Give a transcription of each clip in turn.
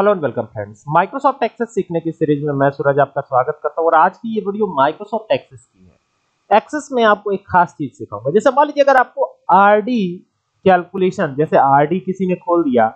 Hello and welcome friends. Microsoft Access सीखने की series में मैं सूरज आपका स्वागत करता हूँ और आज की ये वीडियो माइक्रोसॉफ्ट एक्सेस की है। एक्सेस में आपको एक खास चीज़ सिखाऊँगा। जैसे मान लीजिए अगर आपको आरडी कैलकुलेशन, जैसे आरडी किसी ने खोल दिया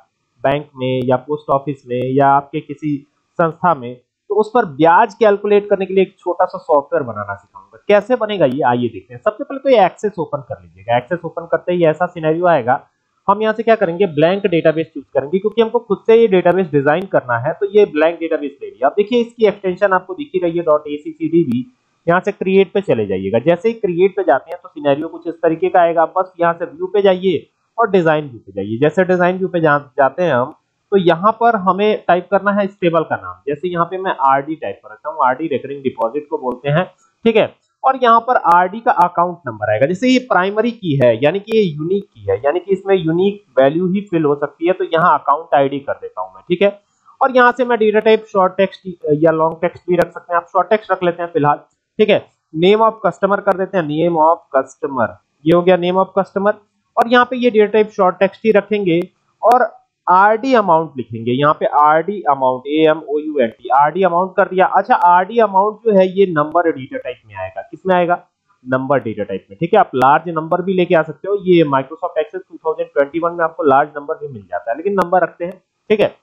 बैंक में या पोस्ट ऑफ़िस में या आपके किसी संस्था में तो उस पर ब्याज कैलकुलेट करने के लिए एक छोटा सा सॉफ्टवेयर बनाना सिखाऊँगा। कैसे बनेगा ये आइए देखते हैं। सबसे पहले तो ये एक्सेस ओपन कर लीजिएगा। एक्सेस ओपन करते ही ऐसा सिनेरियो आएगा हम यहाँ से क्या करेंगे? ब्लैंक डेटाबेस चूज़ करेंगे क्योंकि हमको खुद से ये डेटाबेस डिज़ाइन करना है तो ये ब्लैंक डेटाबेस ले लिया। अब देखिए इसकी एक्सटेंशन आपको दिखी रही है डॉट एसीसीडीबी यहाँ से क्रिएट पे चले जाइएगा। जैसे ही क्रिएट पे जाते हैं तो सिनेरियो कुछ इस तरीके का आएगा। बस यहाँ से व्यू पे जाइए और डिज़ाइन व्यू पे जाइए। जैसे डिज़ाइन व्यू पे जा, जाते हैं हम तो यहाँ पर हमें टाइप करना है स्टेबल का नाम। जैसे यहाँ पे मैं आरडी टाइप कर रखता हूँ। आरडी रेकरिंग डिपॉजिट को बोलते हैं ठीक है? और यहाँ पर आरडी का अकाउंट नंबर आएगा। जैसे ये प्राइमरी की है, यानी कि ये यूनिक की है, यानी कि इसमें यूनिक वैल्यू ही फिल हो सकती है तो यहाँ अकाउंट आईडी कर देता हूँ मैं, ठीक है? और यहाँ से मैं डेटा टाइप शॉर्ट टेक्स्ट या लॉन्ग टेक्स्ट भी रख सकते हैं। आप शॉर्ट टेक्स्ट रख लेते हैं फ़िलहाल, ठीक है? नेम ऑफ़ कस्टमर कर देते हैं नेम ऑफ़ कस्टमर ये हो गया नेम ऑफ़ कस्टमर और यहाँ पे ये डेटा टाइप शॉर्ट टेक्स्ट ही रखेंगे। और आरडी अमाउंट लिखेंगे। यहाँ पे RD amount A M O U N T RD amount कर दिया। अच्छा आरडी अमाउंट जो है, ये नंबर डेटा टाइप में आएगा। किसमें आएगा? नंबर डेटा टाइप में। ठीक है, आप लार्ज नंबर भी लेके आ सकते हो। ये माइक्रोसॉफ्ट एक्सेस 2021 में आपको लार्ज नंबर भी मिल जाता है। लेकिन नंबर रखते हैं। ठीक है?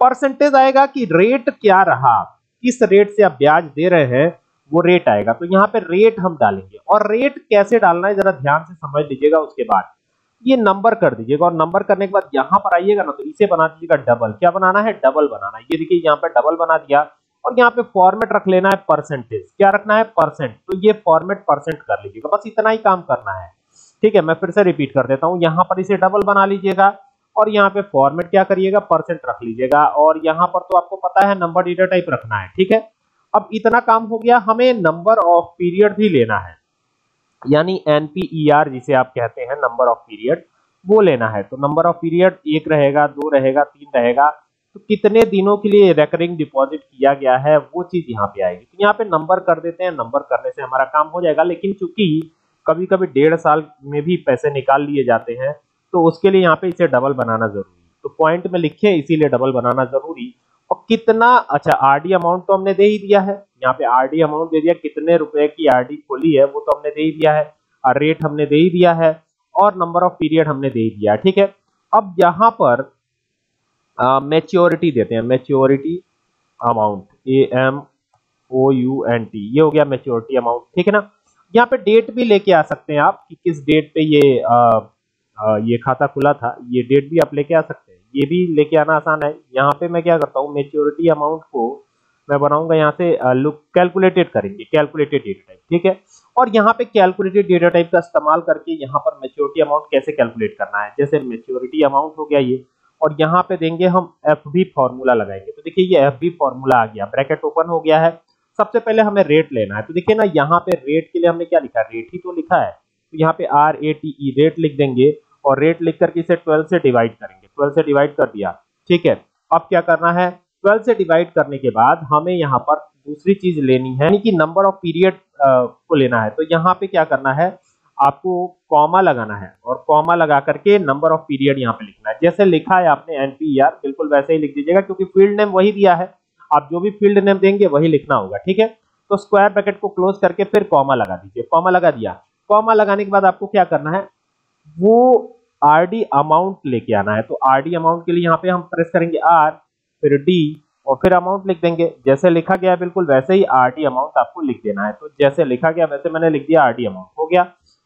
परसेंटेज आएगा कि रेट क्या रहा? किस रेट से आप ब्याज दे रहे हैं, वो रेट आएगा। तो यहाँ पे रेट हम डालेंगे। और रेट कैसे डालना है, जरा ध्यान से समझ लीजिएगा उसके बाद। ये नंबर कर दीजिएगा और नंबर करने के बाद यहाँ पर आइएगा ना तो इसे बना दीजिएगा डबल क्या बनाना है? डबल बनाना है। ये देखिए, यहाँ पे डबल बना दिया और यहाँ पे फॉर्मेट रख लेना है परसेंटेज क्या रखना है? परसेंट तो ये फॉर्मेट परसेंट कर लीजिएगा। बस इतना ही काम करना है। ठीक है, मैं फिर से रिपीट कर देता हूँ। यहाँ पर इसे डबल बना लीजिएगा और यहाँ पे फॉर्मेट क्या करिएगा? परसेंट रख लीजिएगा। और यहाँ पर तो आपको पता है नंबर डेटा टाइप रखना है। ठीक है? अब इतना काम हो गया। हमें नंबर ऑफ़ पीरियड भी लेना है। यानी एनपीईआर जिसे आप कहते हैं नंबर ऑफ़ पीरियड वो लेना है। तो नंबर ऑफ़ पीरियड एक रहेगा, दो रहेगा, तीन रहेगा। तो कितने दिनों के लिए रेकरिंग डिपॉजिट किया गया है, वो चीज़ यहाँ पे आएगी। तो यहाँ पे नंबर कर देते हैं। नंबर करने से हमारा काम हो जाएगा, लेकिन चूँकि कभी कभी डेढ़ साल में भी पैसे निकाल लिए जाते हैं तो उसके लिए यहाँ पे इसे डबल बनाना ज़रूरी। तो पॉइंट में लिखे इसीलिए डबल बनाना ज़रूरी। और कितना अच्छा आरडी अमाउंट तो हमने दे ही दिया है। यहाँ पे आरडी अमाउंट दे दिया कितने रुपए की आरडी खोली है वो तो हमने दे ही दिया है। और रेट हमने दे ही दिया है और नंबर ऑफ़ पीरियड हमने दे ही दिया ठीक है? अब यहाँ पर मेच्योरिटी देते हैं maturity amount A M O U N T ये हो गया मेच्योरिटी अमाउंट ठीक है ना? यहाँ पे डेट भी लेके आ सकते हैं आप कि किस डेट पे ये आ, आ, ये खाता खुला था ये डेट भी आप लेके आ सकते हैं। ये भी लेके आना आसान है। यहाँ पे मैं क्या करता हूँ मेच्योरिटी अमाउंट को मैं बनाऊँगा यहाँ से लुक कैलकुलेटेड करेंगे कैलकुलेटेड डेटा टाइप ठीक है? और यहाँ पे कैलकुलेटेड डेटा टाइप का इस्तेमाल करके यहाँ पर मेच्योरिटी अमाउंट कैसे कैलकुलेट करना है? जैसे मेच्योरिटी अमाउंट हो गया ये, और यहाँ पे देंगे हम एफ़ बी फॉर्मूला लगाएँगे। तो देखिए ये एफ़ बी फॉर्मूला आ गया ब्रैकेट ओपन हो गया है। सबसे पहले हमें रेट लेना है। तो देखिए ना, यहाँ पे रेट के लिए हमने क्या लिखा रेट ही तो लिखा है। तो यहाँ पे R A T E rate लिख देंगे, और रेट लिख करके इसे ट्वेल्व से डिवाइड करेंगे। ट्वेल्व से डिवाइड कर दिया। ठीक है? अब क्या करना है? ट्वेल्व से डिवाइड करने के बाद हमें यहाँ पर दूसरी चीज़ लेनी है, यानी कि नंबर ऑफ़ पीरियड को लेना है। तो यहाँ पे क्या करना है? आपको कॉमा लगाना है और कॉमा लगा करके नंबर ऑफ़ पीरियड यहाँ पे लिखना है। जैसे लिखा है आपने एनपीआर बिल्कुल वैसे ही लिख दीजिएगा, क्योंकि फ़ील्ड नेम वही दिया है। आप जो भी फ़ील्ड नेम देंगे वही लिखना होगा, ठीक है? तो स्क्वायर ब्रैकेट को क्लोज करके फिर कॉमा लगा दीजिए, कॉमा लगा दिया। कॉमा लगाने के बाद आपको क्या करना है? वो आरडी अमाउंट लेके आना है। तो आरडी अमाउंट के लिए यहाँ पे हम प्रेस करेंगे आर फिर डी और फिर अमाउंट लिख देंगे। जैसे लिखा गया बिल्कुल वैसे ही आरडी अमाउंट आपको लिख देना है। तो जैसे लिखा गया, वैसे मैंने लिख दिया आरडी अमाउंट हो गया?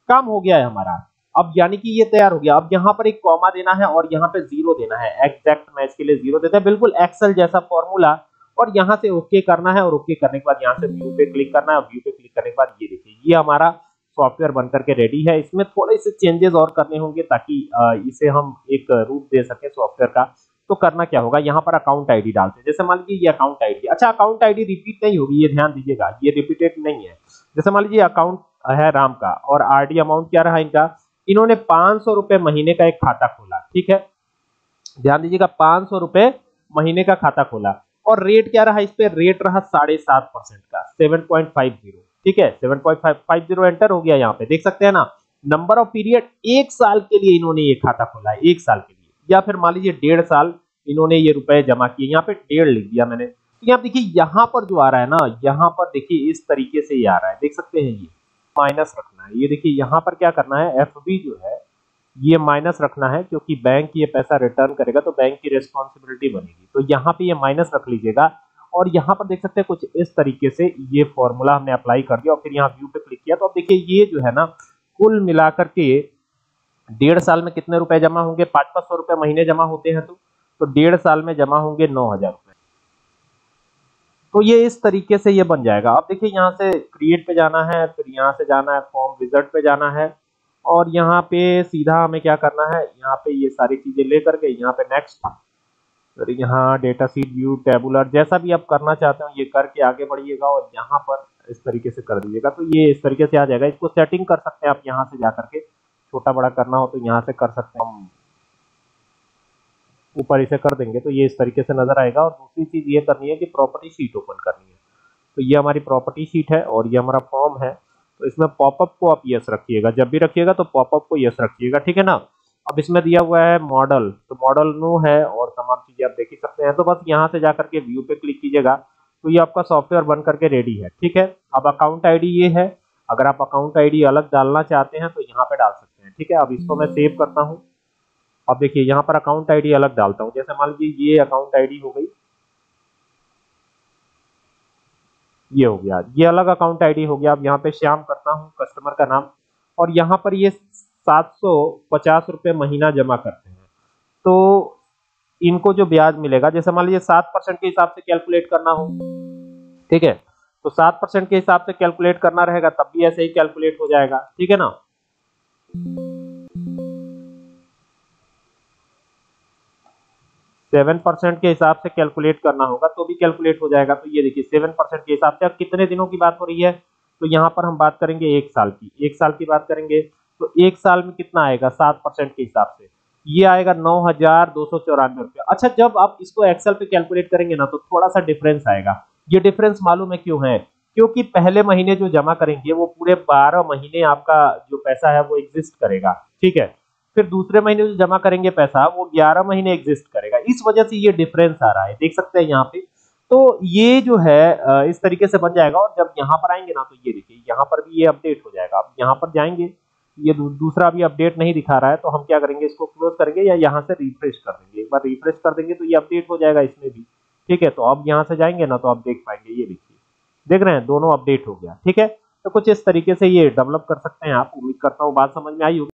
काम हो गया है हमारा। अब यानी कि ये तैयार हो गया। अब यहाँ पर एक कॉमा देना है और यहाँ पे ज़ीरो देना है। एग्जैक्ट मैच के लिए ज़ीरो देते हैं। बिल्कुल एक्सेल जैसा फॉर्मूला और यहाँ से ओके करना है और ओके करने के बाद यहाँ से व्यू पे क्लिक करना है और व्यू पे क्लिक करने के बाद ये देखिए। ये हमारा सॉफ्टवेयर बनकर के रेडी है। इसमें थोड़े से चेंजेस और करने होंगे ताकि इसे हम एक रूप दे सके सॉफ्टवेयर का। तो करना क्या होगा? यहाँ पर अकाउंट आईडी डालते हैं। जैसे मान लीजिए ये अकाउंट आईडी अच्छा अकाउंट आईडी रिपीट नहीं होगी, ये ध्यान दीजिएगा। ये रिपीटेड नहीं है। जैसे मान लीजिए अकाउंट है राम का और आरडी अमाउंट क्या रहा इनका? इन्होंने पाँच सौ रुपए महीने का एक खाता खोला, ठीक है? ध्यान दीजिएगा, पाँच सौ रुपए महीने का खाता खोला। और रेट क्या रहा इस पे? रेट रहा साढ़े सात परसेंट का सेवन पॉइंट फाइव ज़ीरो ठीक है seven point five five zero enter हो गया यहाँ पे। देख सकते हैं ना नंबर ऑफ़ पीरियड एक साल के लिए इन्होंने ये खाता खोला है, एक साल के लिए। या फिर मान लीजिए डेढ़ साल इन्होंने ये रुपए जमा किए, यहाँ पे डेढ़ लिख दिया मैंने। तो यहाँ देखिए यहाँ पर जो आ रहा है ना, यहाँ पर देखिए इस तरीके से ये आ रहा है। देख सकते हैं ये माइनस रखना है। ये देखिए यहाँ पर क्या करना है एफबी जो है, ये माइनस रखना है, क्योंकि बैंक ये पैसा रिटर्न करेगा तो बैंक की रिस्पॉन्सिबिलिटी बनेगी। तो यहाँ पे ये माइनस रख लीजिएगा और यहाँ पर देख सकते हैं कुछ इस तरीके से ये फॉर्मूला हमने अप्लाई कर दिया और फिर यहाँ व्यू पे क्लिक किया। तो अब देखिए, ये जो है ना, कुल मिलाकर के डेढ़ साल में कितने रुपए जमा होंगे? पाँच पाँच सौ रुपए महीने जमा होते हैं तो तो डेढ़ साल में जमा होंगे नौ हज़ार रुपए। तो ये इस तरीके से ये बन जाएगा। अब देखिए, यहाँ से क्रिएट पे जाना है, फिर यहाँ से जाना है फॉर्म विज़िट पे जाना है और यहाँ पे सीधा हमें क्या करना है? यहाँ पे ये सारी चीज़ें लेकर के, यहाँ पे नेक्स्ट यहाँ डेटा सीट व्यू टेबुलर जैसा भी आप करना चाहते हो, ये करके आगे बढ़िएगा और यहाँ पर इस तरीके से कर दीजिएगा। तो ये इस तरीके से आ जाएगा। इसको सेटिंग कर सकते हैं आप यहाँ से जा करके। छोटा बड़ा करना हो तो यहाँ से कर सकते हैं। हम ऊपर इसे कर देंगे तो ये इस तरीके से नज़र आएगा। और दूसरी चीज़ ये करनी है कि प्रॉपर्टी शीट ओपन करनी है। तो ये हमारी प्रॉपर्टी शीट है और ये हमारा फॉर्म है। तो इसमें पॉपअप को आप यस रखिएगा। जब भी रखिएगा तो पॉपअप को यस रखिएगा। ठीक है ना? अब इसमें दिया हुआ है मॉडल तो मॉडल नो है और तमाम चीज़ें आप देख ही सकते हैं। तो बस यहाँ से जाकर के व्यू पे क्लिक कीजिएगा तो ये आपका सॉफ्टवेयर बन करके रेडी है, ठीक है? अब अकाउंट आईडी ये है। अगर आप अकाउंट आईडी अलग डालना चाहते हैं तो यहाँ पे डाल सकते हैं, ठीक है? अब इसको मैं सेव करता हूँ। अब देखिए, यहाँ पर अकाउंट आईडी अलग डालता हूँ। जैसे मान लीजिए ये अकाउंट आईडी हो गई। ये हो गया, ये अलग अकाउंट आईडी हो गया। अब यहाँ पे श्याम करता हूँ कस्टमर का नाम। और यहाँ पर ये सात सौ पचास महीना जमा करते हैं। तो इनको जो ब्याज मिलेगा, जैसे मान लीजिए सात परसेंट के हिसाब से कैलकुलेट करना हो, ठीक है? तो सात परसेंट के हिसाब से कैलकुलेट करना रहेगा, तब भी ऐसे ही कैलकुलेट हो जाएगा, ठीक है ना? सेवन परसेंट के हिसाब से कैलकुलेट करना होगा तो भी कैलकुलेट हो जाएगा। तो ये देखिए, सेवन परसेंट के हिसाब से, अब कितने दिनों की बात हो रही है? तो यहाँ पर हम बात करेंगे एक साल की। एक साल की बात करेंगे तो एक साल में कितना आएगा? सात परसेंट के हिसाब से। ये आएगा नौ हज़ार दो सौ चौरानवे रुपये। अच्छा जब आप इसको एक्सेल पे कैलकुलेट करेंगे ना तो थोड़ा सा डिफरेंस आएगा। ये डिफरेंस मालूम है क्यों है? क्योंकि पहले महीने जो जमा करेंगे, वो पूरे बारह महीने आपका जो पैसा है, वो एग्जिस्ट करेगा। ठीक है? फिर दूसरे महीने जो जमा करेंगे पैसा, वो ग्यारह महीने एग्जिस्ट करेगा। इस वजह से ये डिफरेंस आ रहा है। देख सकते हैं यहाँ पे। तो ये जो है इस तरीके से बन जाएगा और जब यहाँ पर आएँगे ना तो ये देखिए, यहाँ पर भी ये अपडेट हो जाएगा। अब यहाँ पर जाएँगे ये दूसरा भी अपडेट नहीं दिखा रहा है तो हम क्या करेंगे, इसको क्लोज करेंगे या यहाँ से रिफ्रेश कर देंगे। एक बार रिफ्रेश कर देंगे तो ये अपडेट हो जाएगा इसमें भी। ठीक है तो अब यहाँ से जाएँगे ना तो आप देख पाएँगे, ये देखिए। देख रहे हैं, दोनों अपडेट हो गया। ठीक है? तो कुछ इस तरीके से ये डेवलप कर सकते हैं आप। उम्मीद करता हूँ बात समझ में आई होगी।